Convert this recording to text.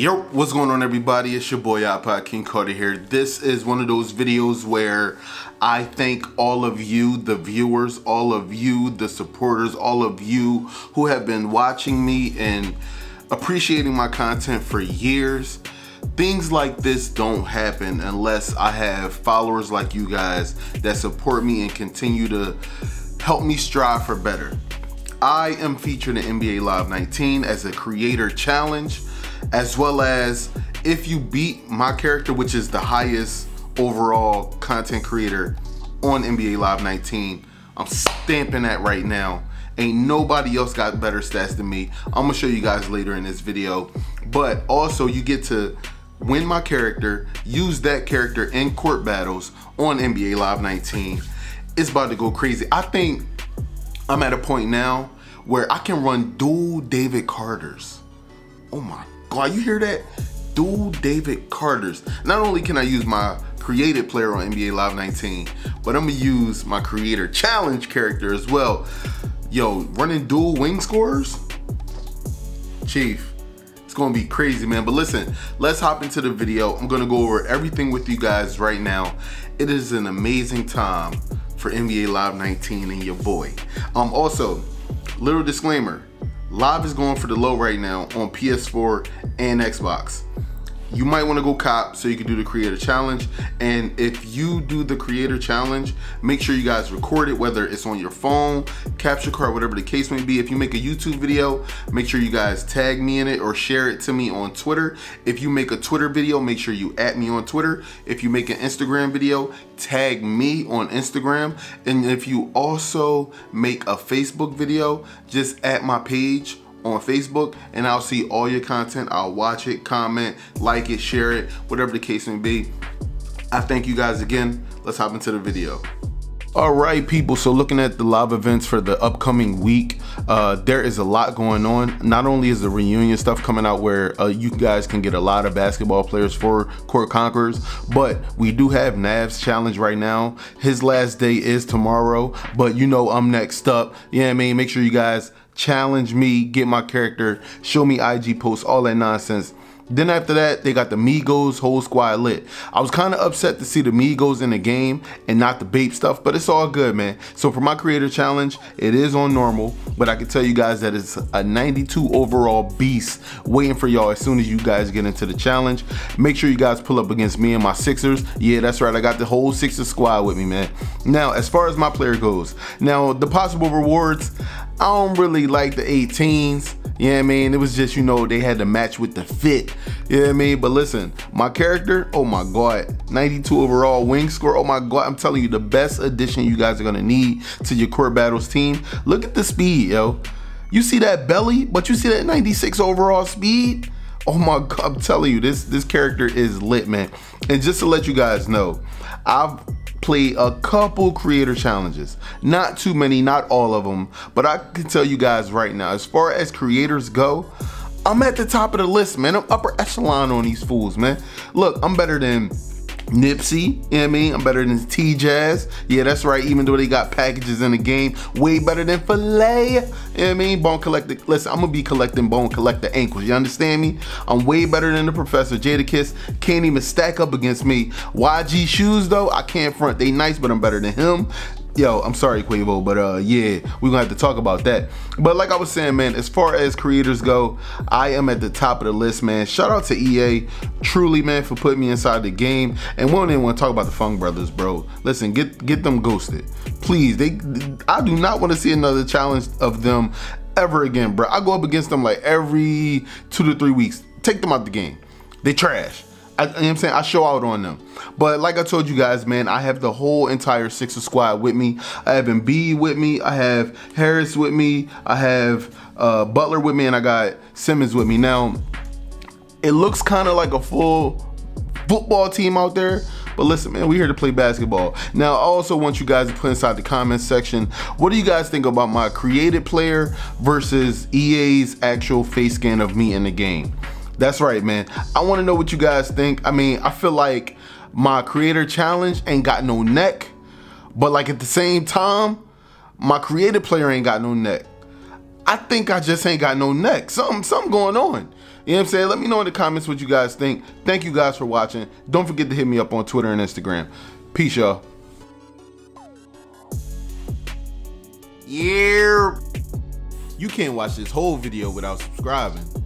Yo, what's going on everybody? It's your boy iPod King Carter here. This is one of those videos where I thank all of you, the viewers, all of you, the supporters, all of you who have been watching me and appreciating my content for years. Things like this don't happen unless I have followers like you guys that support me and continue to help me strive for better. I am featured in NBA Live 19 as a creator challenge as well as if you beat my character, which is the highest overall content creator on NBA Live 19, I'm stamping that right now. Ain't nobody else got better stats than me. I'm gonna show you guys later in this video. But also you get to win my character, use that character in court battles on NBA Live 19. It's about to go crazy. I think I'm at a point now where I can run dual David Carters. Oh my God, you hear that? Dual David Carters. Not only can I use my created player on NBA Live 19, but I'm gonna use my creator challenge character as well. Yo, running dual wing scores? Chief, it's gonna be crazy, man. But listen, let's hop into the video. I'm gonna go over everything with you guys right now. It is an amazing time for NBA Live 19 and your boy. Um, also, little disclaimer, Live is going for the low right now on PS4 and Xbox you might want to go cop so you can do the creator challenge. And if you do the creator challenge make sure you guys record it whether it's on your phone capture card whatever the case may be. If you make a youtube video make sure you guys tag me in it or share it to me on twitter. If you make a twitter video make sure you at me on twitter. If you make an instagram video tag me on instagram. And if you also make a facebook video just at my page on Facebook and I'll see all your content. I'll watch it, comment, like it, share it, whatever the case may be. I thank you guys again. Let's hop into the video. All right, people. So looking at the live events for the upcoming week, uh, there is a lot going on. Not only is the reunion stuff coming out where uh, you guys can get a lot of basketball players for Court Conquerors, but we do have Nav's challenge right now. His last day is tomorrow, but you know I'm next up. Yeah, I mean, make sure you guys challenge me, get my character, show me IG posts, all that nonsense. Then after that, they got the Migos whole squad lit. I was kind of upset to see the Migos in the game and not the Bape stuff, but it's all good, man. So for my creator challenge, it is on normal, but I can tell you guys that it's a 92 overall beast waiting for y'all as soon as you guys get into the challenge. Make sure you guys pull up against me and my Sixers. Yeah, that's right. I got the whole Sixers squad with me, man. Now, as far as my player goes, now the possible rewards, I don't really like the 18s. You know I mean? It was just, you know, they had to match with the fit. You know what I mean? But listen, my character, oh my God, 92 overall wing score. Oh my God, I'm telling you, the best addition you guys are gonna need to your court battles team. Look at the speed, yo. You see that belly, but you see that 96 overall speed? Oh my God, I'm telling you, this, this character is lit, man. And just to let you guys know, I've played a couple creator challenges. Not too many, not all of them, but I can tell you guys right now, as far as creators go, I'm at the top of the list, man. I'm upper echelon on these fools, man. Look, I'm better than Nipsey, you know what I mean? I'm better than T-Jazz. Yeah, that's right, even though they got packages in the game, way better than Filet. You know what I mean? Bone Collector, listen, I'm gonna be collecting Bone Collector ankles, you understand me? I'm way better than the Professor. Jadakiss can't even stack up against me. YG shoes though, I can't front. They nice, but I'm better than him yo, I'm sorry, Quavo, but uh, yeah, we're gonna have to talk about that. But like I was saying, man, as far as creators go, I am at the top of the list, man. Shout out to EA, truly, man, for putting me inside the game. And we don't even want to talk about the Funk Brothers, bro. Listen, get get them ghosted, please. They, I do not want to see another challenge of them ever again, bro. I go up against them like every two to three weeks. Take them out the game. They trash. I, you know I'm saying? I show out on them. But like I told you guys, man, I have the whole entire Sixer squad with me. I have Embiid with me. I have Harris with me. I have uh, Butler with me, and I got Simmons with me. Now, it looks kind of like a full football team out there. But listen, man, we're here to play basketball. Now, I also want you guys to put inside the comments section, what do you guys think about my created player versus EA's actual face scan of me in the game? That's right, man. I want to know what you guys think. I mean, I feel like my creator challenge ain't got no neck, but like at the same time, my creative player ain't got no neck. I think I just ain't got no neck. Something, something going on. You know what I'm saying? Let me know in the comments what you guys think. Thank you guys for watching. Don't forget to hit me up on Twitter and Instagram. Peace, y'all. Yeah. You can't watch this whole video without subscribing.